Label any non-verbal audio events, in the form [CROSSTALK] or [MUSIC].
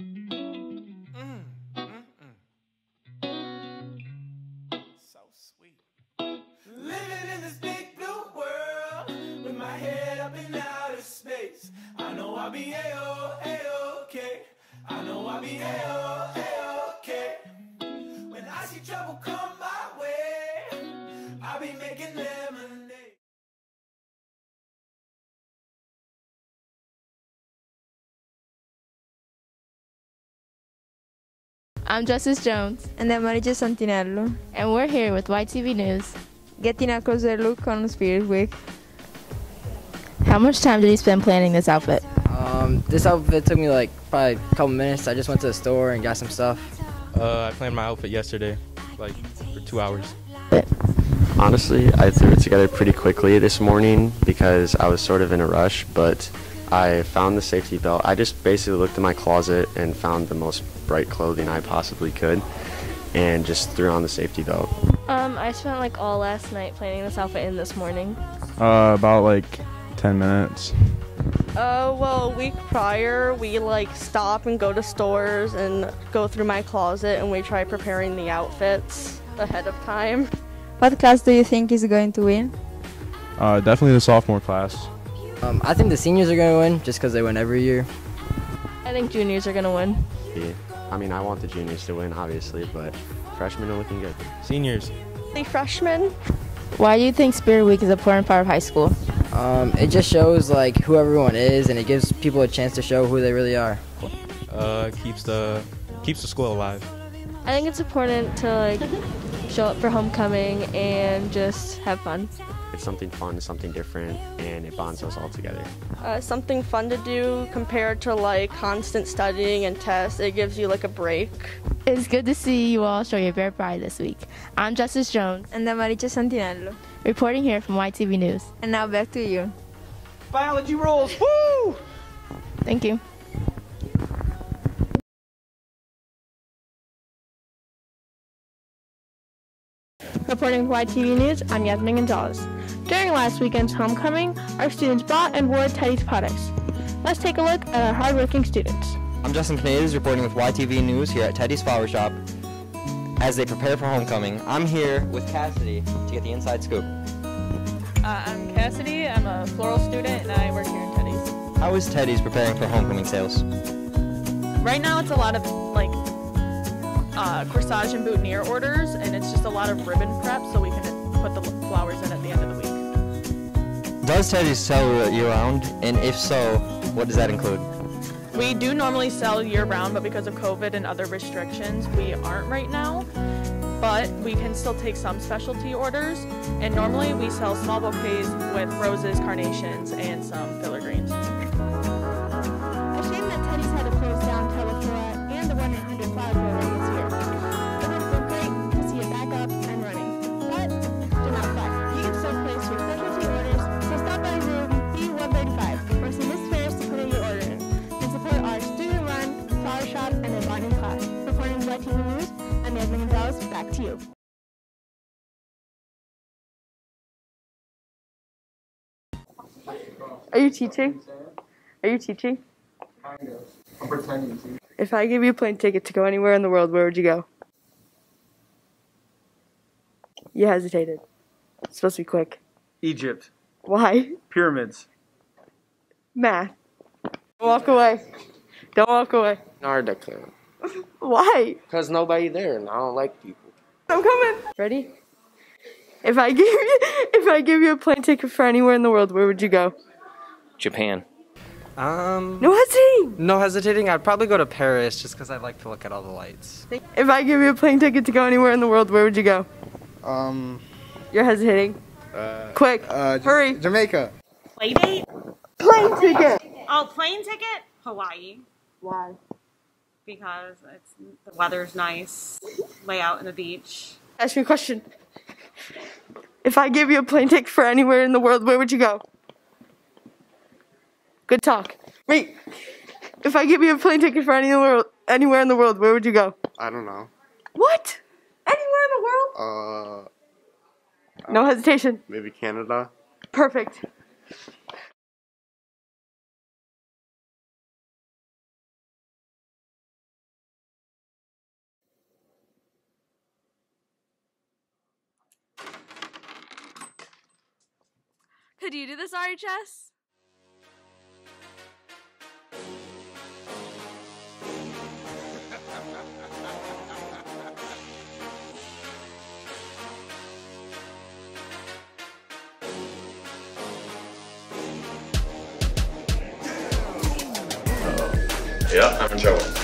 Mm, mm, mm. So sweet. Living in this big blue world with my head up in outer space. I know I'll be a-o, a-okay. I know I'll be a-o, a-okay. When I see trouble come my way, I'll be making lemonade. I'm Justice Jones, And I'm Marija Santinello, and we're here with Wy-Tv News. getting a closer look on Spirit Week. How much time did you spend planning this outfit? Um, this outfit took me like probably a couple minutes. I just went to the store and got some stuff. Uh, I planned my outfit yesterday, like for two hours. Honestly, I threw it together pretty quickly this morning because I was sort of in a rush, but I found the safety belt. I just basically looked in my closet and found the most bright clothing I possibly could and just threw on the safety belt. Um, I spent like all last night planning this outfit in this morning. Uh, about like 10 minutes. Uh, well, a week prior, we like stop and go to stores and go through my closet and we try preparing the outfits ahead of time. What class do you think is going to win? Uh, definitely the sophomore class. Um, I think the seniors are gonna win just because they win every year. I think juniors are gonna win. Yeah. I mean, I want the juniors to win, obviously, but freshmen are looking good. Seniors. The freshmen, Why do you think Spirit Week is an important part of high school? Um, it just shows like who everyone is, and it gives people a chance to show who they really are. Uh, keeps the keeps the school alive. I think it's important to like show up for homecoming and just have fun. It's something fun, something different, and it bonds us all together. Uh, something fun to do compared to like constant studying and tests. It gives you like a break. It's good to see you all show your bear pride this week. I'm Justice Jones, And I'm Marija Santinello. reporting here from Wy-Tv News. And now back to you. Biology rules. Woo! Thank you. Reporting for Wy-Tv News, I'm Yasmin Gonzalez. During last weekend's homecoming, our students bought and wore Teddy's products. Let's take a look at our hardworking students. I'm Justin Canades reporting with Wy-Tv News here at Teddy's Flower Shop. As they prepare for homecoming, I'm here with Cassidy to get the inside scoop. Uh, I'm Cassidy. I'm a floral student and I work here in Teddy's. How is Teddy's preparing for homecoming sales? Right now, it's a lot of like uh, corsage and boutonniere orders, and it's just a lot of ribbon prep so we can put the flowers in at the end of the week. Does Teddy's sell year round? And if so, what does that include? We do normally sell year round, but because of COVID and other restrictions, we aren't right now. But we can still take some specialty orders, and normally we sell small bouquets with roses, carnations, and some filler greens. News, I'm Gonzalez. Back to you. Are you teaching? Are you teaching? Kind of. I'm pretending to. If I gave you a plane ticket to go anywhere in the world, where would you go? You hesitated. It's supposed to be quick. Egypt. Why? Pyramids. Math. Don't walk away. Don't walk away. Antarctica. [LAUGHS] Why? Cause nobody there, and I don't like people. I'm coming. Ready? If I [LAUGHS] give you if I give you a plane ticket for anywhere in the world, where would you go? Japan. Um, No hesitating. no hesitating. I'd probably go to Paris just because I'd like to look at all the lights. If I give you a plane ticket to go anywhere in the world, where would you go? Um. You're hesitating. Uh, Quick. Uh, Hurry. Jamaica. Playdate? Plane ticket. Oh, plane ticket? Hawaii. Why? Because it's the weather's nice. Lay out in the beach. Ask me a question. If I give you a plane ticket for anywhere in the world, where would you go? Good talk. Wait. If I give you a plane ticket for any world, anywhere in the world, where would you go? I don't know. What? Anywhere in the world? Uh, No hesitation. maybe Canada. Perfect. Could you do this RHS? Yeah, I'm in trouble.